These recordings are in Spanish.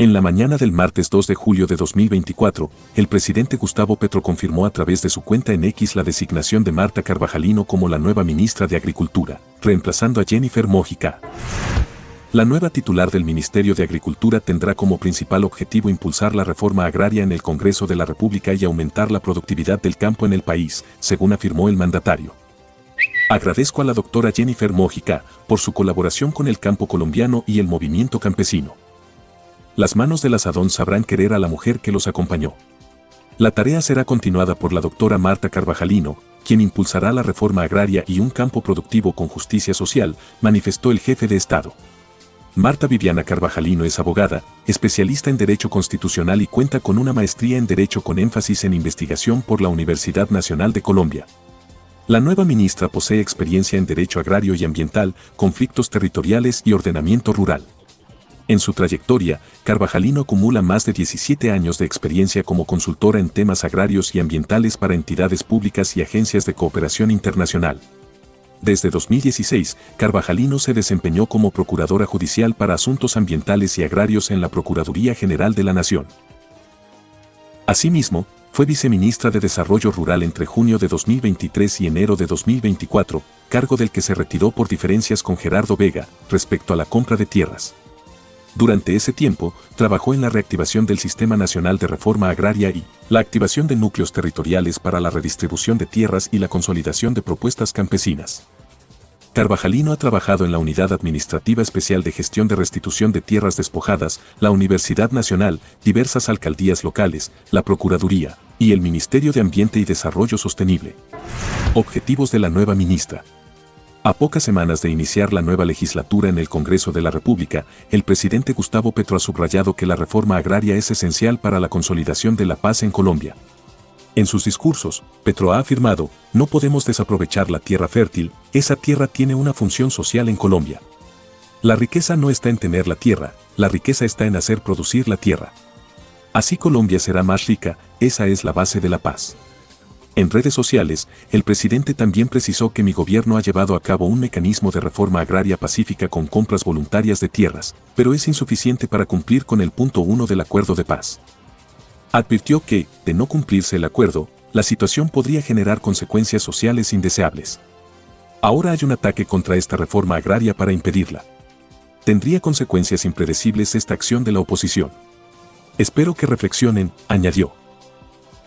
En la mañana del martes 2 de julio de 2024, el presidente Gustavo Petro confirmó a través de su cuenta en X la designación de Marta Carvajalino como la nueva ministra de Agricultura, reemplazando a Jennifer Mójica. La nueva titular del Ministerio de Agricultura tendrá como principal objetivo impulsar la reforma agraria en el Congreso de la República y aumentar la productividad del campo en el país, según afirmó el mandatario. Agradezco a la doctora Jennifer Mójica por su colaboración con el campo colombiano y el movimiento campesino las manos del asadón sabrán querer a la mujer que los acompañó. La tarea será continuada por la doctora Marta Carvajalino, quien impulsará la reforma agraria y un campo productivo con justicia social, manifestó el jefe de Estado. Marta Viviana Carvajalino es abogada, especialista en Derecho Constitucional y cuenta con una maestría en Derecho con énfasis en investigación por la Universidad Nacional de Colombia. La nueva ministra posee experiencia en Derecho Agrario y Ambiental, conflictos territoriales y ordenamiento rural. En su trayectoria, Carvajalino acumula más de 17 años de experiencia como consultora en temas agrarios y ambientales para entidades públicas y agencias de cooperación internacional. Desde 2016, Carvajalino se desempeñó como Procuradora Judicial para Asuntos Ambientales y Agrarios en la Procuraduría General de la Nación. Asimismo, fue viceministra de Desarrollo Rural entre junio de 2023 y enero de 2024, cargo del que se retiró por diferencias con Gerardo Vega respecto a la compra de tierras. Durante ese tiempo, trabajó en la reactivación del Sistema Nacional de Reforma Agraria y la activación de núcleos territoriales para la redistribución de tierras y la consolidación de propuestas campesinas. Carvajalino ha trabajado en la Unidad Administrativa Especial de Gestión de Restitución de Tierras Despojadas, la Universidad Nacional, diversas alcaldías locales, la Procuraduría y el Ministerio de Ambiente y Desarrollo Sostenible. Objetivos de la nueva ministra. A pocas semanas de iniciar la nueva legislatura en el Congreso de la República, el presidente Gustavo Petro ha subrayado que la reforma agraria es esencial para la consolidación de la paz en Colombia. En sus discursos, Petro ha afirmado, no podemos desaprovechar la tierra fértil, esa tierra tiene una función social en Colombia. La riqueza no está en tener la tierra, la riqueza está en hacer producir la tierra. Así Colombia será más rica, esa es la base de la paz. En redes sociales, el presidente también precisó que mi gobierno ha llevado a cabo un mecanismo de reforma agraria pacífica con compras voluntarias de tierras, pero es insuficiente para cumplir con el punto 1 del acuerdo de paz. Advirtió que, de no cumplirse el acuerdo, la situación podría generar consecuencias sociales indeseables. Ahora hay un ataque contra esta reforma agraria para impedirla. Tendría consecuencias impredecibles esta acción de la oposición. Espero que reflexionen, añadió.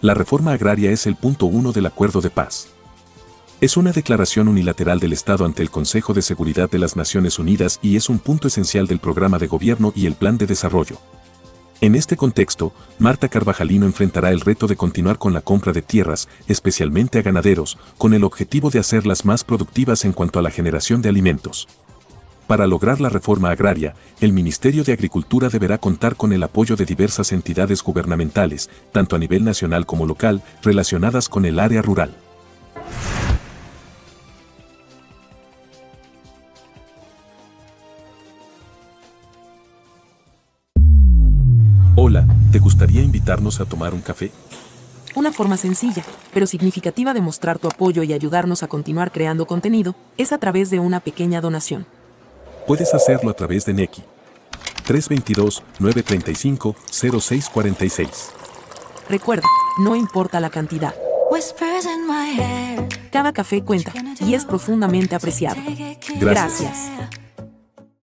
La reforma agraria es el punto uno del acuerdo de paz. Es una declaración unilateral del Estado ante el Consejo de Seguridad de las Naciones Unidas y es un punto esencial del programa de gobierno y el plan de desarrollo. En este contexto, Marta Carvajalino enfrentará el reto de continuar con la compra de tierras, especialmente a ganaderos, con el objetivo de hacerlas más productivas en cuanto a la generación de alimentos. Para lograr la reforma agraria, el Ministerio de Agricultura deberá contar con el apoyo de diversas entidades gubernamentales, tanto a nivel nacional como local, relacionadas con el área rural. Hola, ¿te gustaría invitarnos a tomar un café? Una forma sencilla, pero significativa de mostrar tu apoyo y ayudarnos a continuar creando contenido es a través de una pequeña donación. Puedes hacerlo a través de Neki. 322-935-0646. Recuerda, no importa la cantidad. Cada café cuenta y es profundamente apreciado. Gracias. Gracias.